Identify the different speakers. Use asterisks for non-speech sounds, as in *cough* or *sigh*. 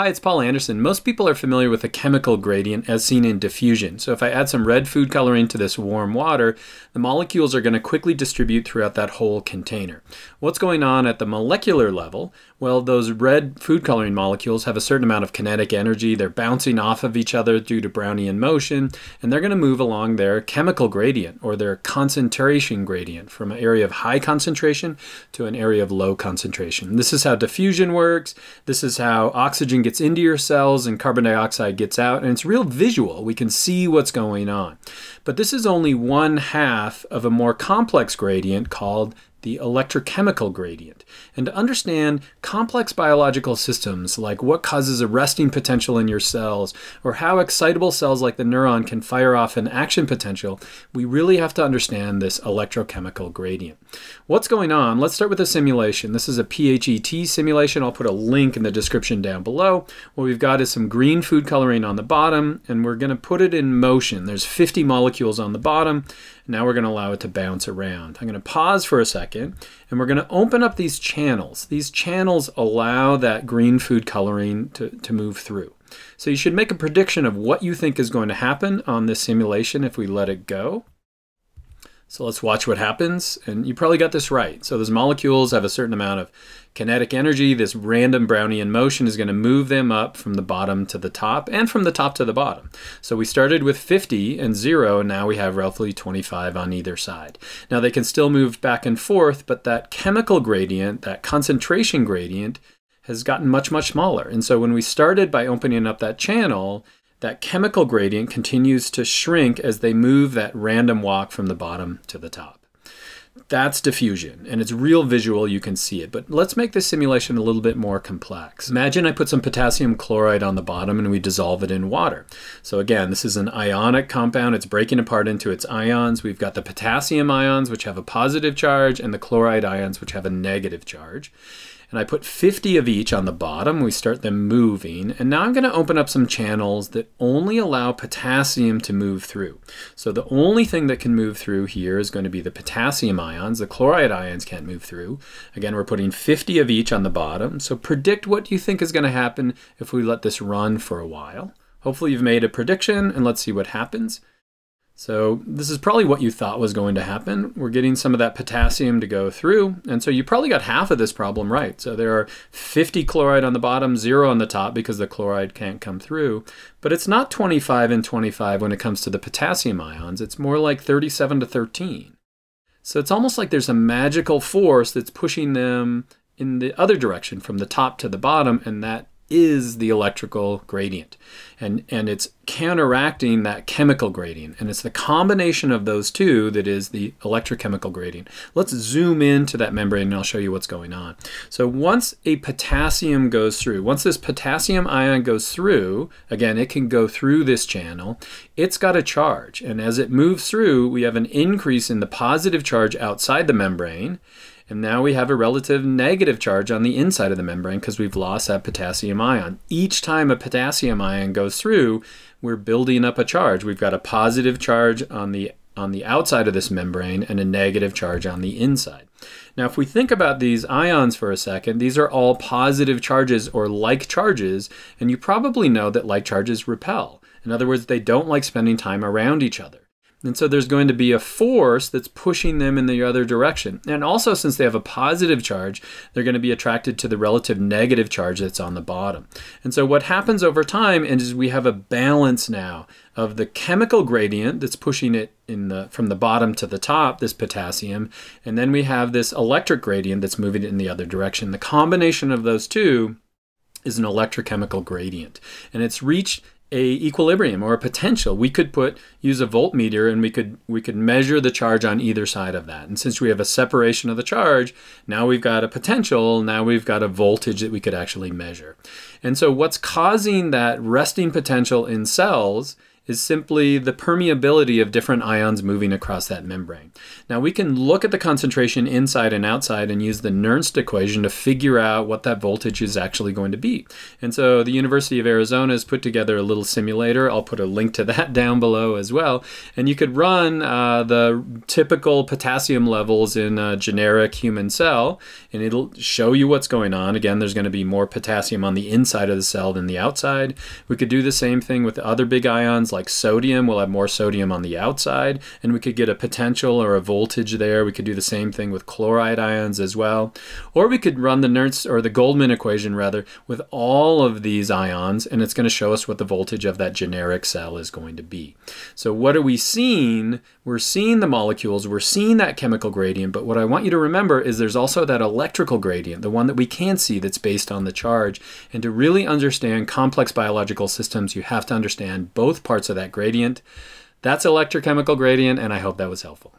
Speaker 1: Hi, it's Paul Andersen. Most people are familiar with the chemical gradient as seen in diffusion. So if I add some red food coloring to this warm water, the molecules are going to quickly distribute throughout that whole container. What's going on at the molecular level? Well, those red food coloring molecules have a certain amount of kinetic energy. They're bouncing off of each other due to Brownian motion, and they're going to move along their chemical gradient or their concentration gradient from an area of high concentration to an area of low concentration. This is how diffusion works. This is how oxygen gets into your cells and carbon dioxide gets out, and it's real visual. We can see what's going on. But this is only one half of a more complex gradient called the electrochemical gradient. And to understand complex biological systems like what causes a resting potential in your cells or how excitable cells like the neuron can fire off an action potential, we really have to understand this electrochemical gradient. What's going on? Let's start with a simulation. This is a PHET simulation. I'll put a link in the description down below. What we've got is some green food coloring on the bottom and we're going to put it in motion. There's 50 molecules on the bottom. Now we're going to allow it to bounce around. I'm going to pause for a second and we're going to open up these channels. These channels allow that green food coloring to, to move through. So you should make a prediction of what you think is going to happen on this simulation if we let it go. So let's watch what happens. And you probably got this right. So those molecules have a certain amount of kinetic energy. This random Brownian motion is going to move them up from the bottom to the top and from the top to the bottom. So we started with 50 and 0, and now we have roughly 25 on either side. Now they can still move back and forth, but that chemical gradient, that concentration gradient, has gotten much, much smaller. And so when we started by opening up that channel, that chemical gradient continues to shrink as they move that random walk from the bottom to the top. That's diffusion, and it's real visual, you can see it. But let's make this simulation a little bit more complex. Imagine I put some potassium chloride on the bottom and we dissolve it in water. So again, this is an ionic compound. It's breaking apart into its ions. We've got the potassium ions, which have a positive charge, and the chloride ions, which have a negative charge and I put 50 of each on the bottom. We start them moving. And now I'm going to open up some channels that only allow potassium to move through. So the only thing that can move through here is going to be the potassium ions. The chloride ions can't move through. Again, we're putting 50 of each on the bottom. So predict what you think is going to happen if we let this run for a while. Hopefully you've made a prediction and let's see what happens. So this is probably what you thought was going to happen. We're getting some of that potassium to go through. And so you probably got half of this problem right. So there are 50 chloride on the bottom, zero on the top because the chloride can't come through. But it's not 25 and 25 when it comes to the potassium ions. It's more like 37 to 13. So it's almost like there's a magical force that's pushing them in the other direction from the top to the bottom and that is the electrical gradient. And, and it's counteracting that chemical gradient. And it's the combination of those two that is the electrochemical gradient. Let's zoom into that membrane and I'll show you what's going on. So once a potassium goes through, once this potassium ion goes through, again, it can go through this channel, it's got a charge. And as it moves through, we have an increase in the positive charge outside the membrane and now we have a relative negative charge on the inside of the membrane because we've lost that potassium ion. Each time a potassium ion goes through, we're building up a charge. We've got a positive charge on the on the outside of this membrane and a negative charge on the inside. Now, if we think about these ions for a second, these are all positive charges or like charges, and you probably know that like charges repel. In other words, they don't like spending time around each other. And so there's going to be a force that's pushing them in the other direction. And also, since they have a positive charge, they're going to be attracted to the relative negative charge that's on the bottom. And so what happens over time is we have a balance now of the chemical gradient that's pushing it in the from the bottom to the top, this potassium, and then we have this electric gradient that's moving it in the other direction. The combination of those two is an electrochemical gradient. And it's reached a equilibrium or a potential. We could put use a voltmeter and we could we could measure the charge on either side of that. And since we have a separation of the charge, now we've got a potential, now we've got a voltage that we could actually measure. And so what's causing that resting potential in cells is simply the permeability of different ions moving across that membrane. Now we can look at the concentration inside and outside and use the Nernst equation to figure out what that voltage is actually going to be. And so the University of Arizona has put together a little simulator. I'll put a link to that *laughs* down below as well. And you could run uh, the typical potassium levels in a generic human cell and it'll show you what's going on. Again, there's going to be more potassium on the inside of the cell than the outside. We could do the same thing with other big ions like sodium. We'll have more sodium on the outside and we could get a potential or a voltage there. We could do the same thing with chloride ions as well. Or we could run the Nernst or the Goldman equation rather with all of these ions and it's going to show us what the voltage of that generic cell is going to be. So what are we seeing? We're seeing the molecules, we're seeing that chemical gradient, but what I want you to remember is there's also that electrical gradient, the one that we can see that's based on the charge. And to really understand complex biological systems, you have to understand both parts of that gradient. That's electrochemical gradient, and I hope that was helpful.